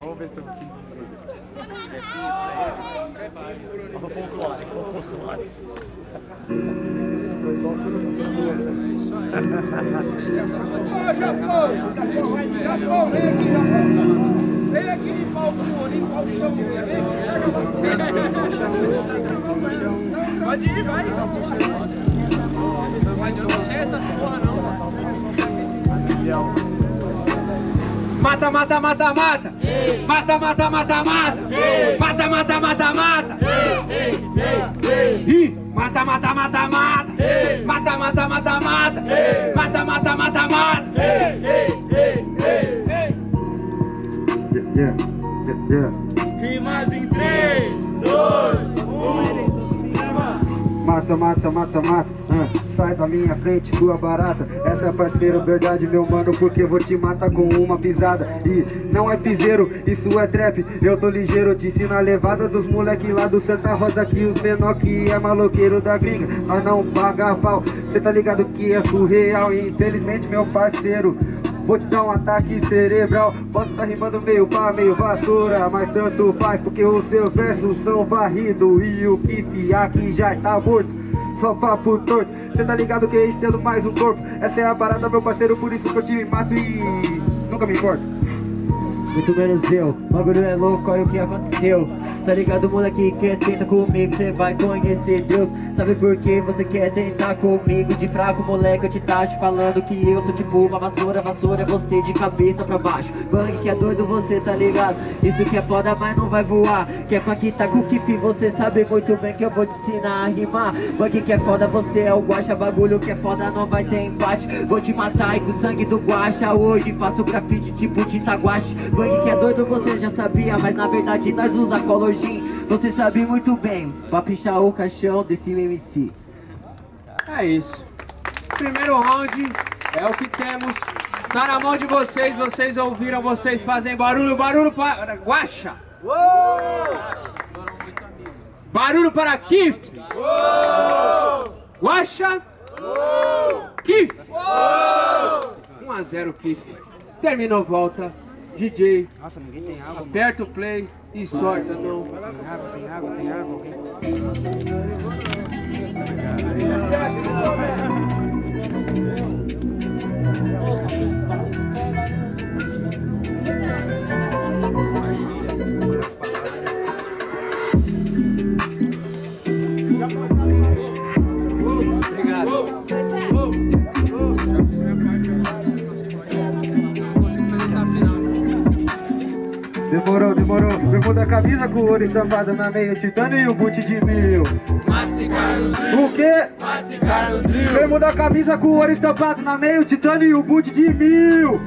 Vamos ver se eu consigo. Ô, Japão! Japão, vem aqui, Japão! Vem aqui limpar o cu, limpar o chão. Vem aqui, Pode ir. Vai, Mata, mata, mata, mata. Mata, mata, mata, mata. Mata, mata, mata, mata. Mata, mata, mata, mata. Mata, mata, mata, mata. Mata, mata, mata, mata. Yeah, yeah, yeah. Rimas em 3, 2, 1. Mata, mata, mata, mata, ah, sai da minha frente, sua barata. Essa é parceiro, verdade meu mano, porque vou te matar com uma pisada. E não é piseiro, isso é trap, eu tô ligeiro Te ensino a levada dos moleque lá do Santa Rosa Que os menor que é maloqueiro da gringa, mas não paga pau. Cê tá ligado que é surreal, infelizmente meu parceiro Vou te dar um ataque cerebral. Posso estar rimando meio pá, meio vassoura Mas tanto faz porque os seus versos são varridos E o que aqui já está morto. Só papo torto, cê tá ligado que estendo mais um corpo? Essa é a parada meu parceiro, por isso que eu te mato e nunca me importo muito menos eu. Bagulho é louco, olha o que aconteceu. Tá ligado, moleque, quer tenta comigo, cê vai conhecer Deus. Sabe por que você quer tentar comigo? De fraco, moleque, eu te tá te falando que eu sou tipo uma vassoura, vassoura é você de cabeça pra baixo. Bang que é doido, você tá ligado? Isso que é foda, mas não vai voar. Que é pra que tá com kiff, você sabe muito bem que eu vou te ensinar a rimar. Bang que é foda, você é o guacha, bagulho que é foda, não vai ter empate. Vou te matar e com o sangue do guacha hoje faço grafite tipo tinta guache. Bang que é doido, você já sabia, mas na verdade nós usa cologin. Você sabe muito bem, pra pichar o caixão desse MC. É isso. Primeiro round é o que temos. Tá na mão de vocês, vocês ouviram, vocês fazem barulho, barulho para Guaxa. Barulho para Kif. Guaxa. Kif. 1 a 0 Kif. Terminou volta. DJ, Nossa, ninguém tem água, mano. aperta o play e sorta não. Tem água, tem água, tem água alguém? Demorou, demorou. Bermuda camisa com ouro estampado na meia, titânio e o boot de mil. O quê? no drill, Bermuda camisa com ouro estampado na meia, titânio e o boot de mil.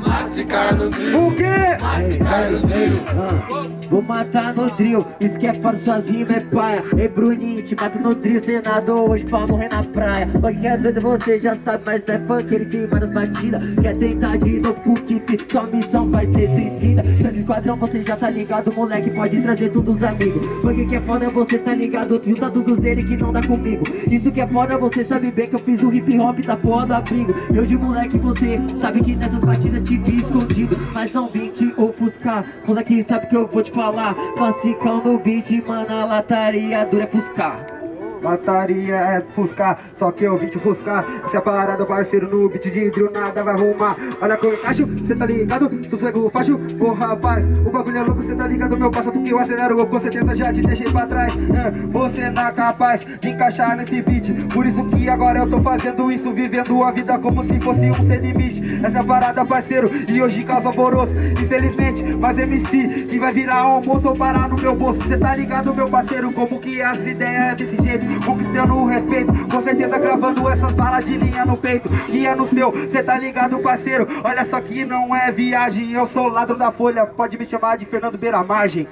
O quê? mata. Ah, Vou matar no drill, isso que é fora rimas é paia Ei Bruninho, te mato no drill, cê nadou hoje pra morrer na praia Porque é doido, você já sabe, mas não é funk, ele se nas batidas Quer tentar de novo com kick, sua missão vai ser suicida Trans esquadrão, você já tá ligado, moleque, pode trazer todos os amigos Porque que é foda, você tá ligado, junta todos ele que não comigo. Isso que é foda, você sabe bem que eu fiz o hip hop da porra do abrigo E hoje, moleque, você sabe que nessas batidas te vi escondido. Mas não vim te ofuscar, moleque, sabe que eu vou te falar. Classicão no beat, mano, a lataria dura é fuscar Mataria é fuscar, só que eu vim te fuscar. Se a parada, parceiro, no beat de drill nada vai arrumar. Olha eu encaixo, cê tá ligado? Sossego facho, ô rapaz. O bagulho é louco, cê tá ligado? Meu passa porque eu acelero, eu com certeza já te deixei pra trás. É, Você não é capaz de encaixar nesse beat. Por isso que agora eu tô fazendo isso Vivendo a vida como se fosse um sem limite. Essa é parada, parceiro, e hoje causa alvoroço. Infelizmente, mas MC que vai virar almoço ou parar no meu bolso. Cê tá ligado, meu parceiro, como que as ideias desse jeito Conquistando o respeito, com certeza gravando essas balas de linha no peito Que é no seu, cê tá ligado, parceiro Olha só que não é viagem, eu sou ladro da folha Pode me chamar de Fernando Beira Margem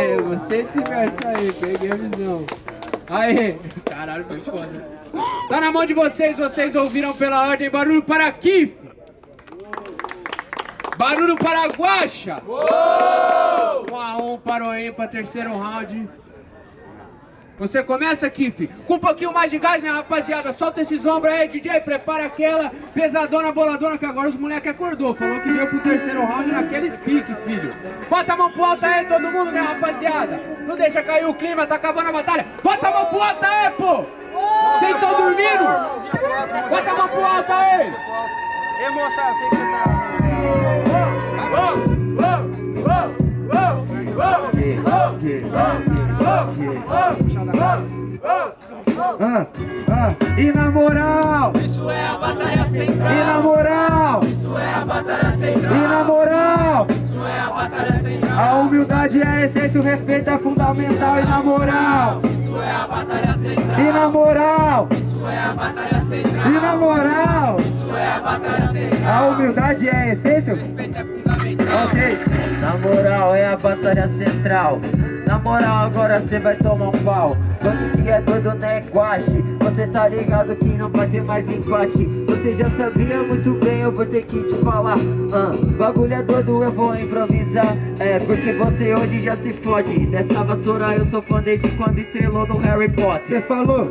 eu gostei desse verso aí, peguei a visão. Aê, caralho, foi foda. Tá na mão de vocês, vocês ouviram pela ordem. Barulho para aqui. Barulho para Guaxa. Um a um para o EMPA, terceiro round. Você começa, Kiff, com um pouquinho mais de gás, minha rapaziada. Solta esses ombros aí, DJ. Prepara aquela pesadona, boladona, que agora os moleques acordou. Falou que veio pro terceiro round naqueles piques, filho. Bota a mão pro alto aí, todo mundo, minha rapaziada. Não deixa cair o clima, tá acabando a batalha. Bota a mão pro alto aí, pô. Vocês estão dormindo? Bota a mão pro alto aí. Eu sei que você tá... Ah, ah, e na moral, Isso é a batalha e central. na moral, Isso é a batalha e central. na moral. Isso é a batalha central. A humildade é a essência, o respeito é fundamental e na moral, Isso é a batalha central. e na moral, Isso é a batalha central. e na moral. Isso é a batalha central. A humildade é a essência? Respeito é fundamental. Ok. Na moral, é a batalha central. Na moral, agora cê vai tomar um pau. Quando que é doido, né, guache? Você tá ligado que não vai ter mais empate. Você já sabia muito bem, eu vou ter que te falar. Ah, bagulho é doido, eu vou improvisar. É, porque você hoje já se fode. Dessa vassoura eu sou fã desde quando estrelou no Harry Potter. Você falou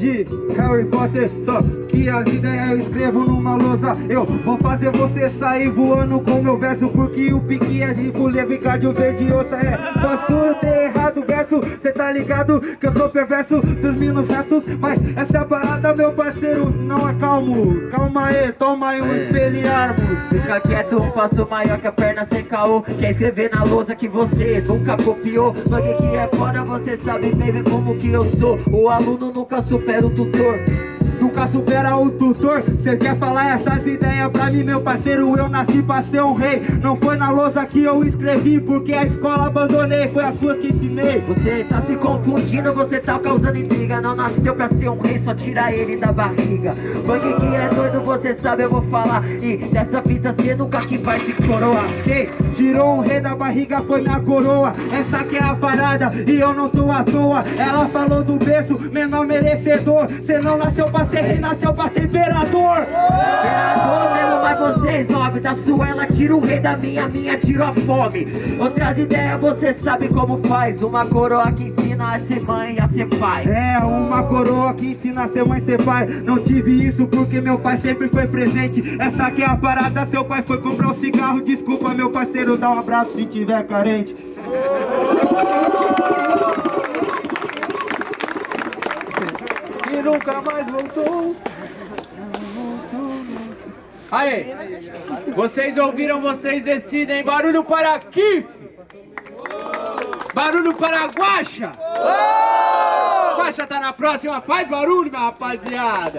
de Harry Potter, só que as ideias eu escrevo numa lousa. Eu vou fazer você sair voando com meu verso, porque o pique é de leve cardio verde ossa. É, posso ter errado o verso, cê tá ligado que eu sou perverso, dormi nos restos, mas essa é parada, meu parceiro, não é calmo. Calma aí, toma aí um É. espelharmos. Fica quieto, um passo maior que a perna sem caô Quer escrever na lousa que você nunca copiou Bug que é foda, você sabe bem ver como que eu sou O aluno nunca supera o tutor Nunca supera o tutor, cê quer falar essas ideias pra mim, meu parceiro? Eu nasci pra ser um rei. Não foi na lousa que eu escrevi, porque a escola abandonei, foi as suas que ensinei. Você tá se confundindo, você tá causando intriga Não nasceu pra ser um rei, só tira ele da barriga Bug que é doido, você sabe eu vou falar. E dessa fita cê nunca que vai se coroar. Quem tirou um rei da barriga foi minha coroa. Essa que é a parada e eu não tô à toa. Ela falou do berço, menor merecedor. Cê não nasceu pra ser rei, nasceu pra ser imperador. oh! 3-9 da sua ela tira o rei da minha, minha tira a fome. Outras ideias você sabe como faz. Uma coroa que ensina a ser mãe e a ser pai. É, uma coroa que ensina a ser mãe e ser pai. Não tive isso porque meu pai sempre foi presente. Essa aqui é a parada, seu pai foi comprar um cigarro. Desculpa meu parceiro, dá um abraço se tiver carente. E nunca mais voltou. Aí, vocês ouviram, vocês decidem. Barulho para aqui. Barulho para Guaxa. Guaxa tá na próxima. Faz barulho, minha rapaziada.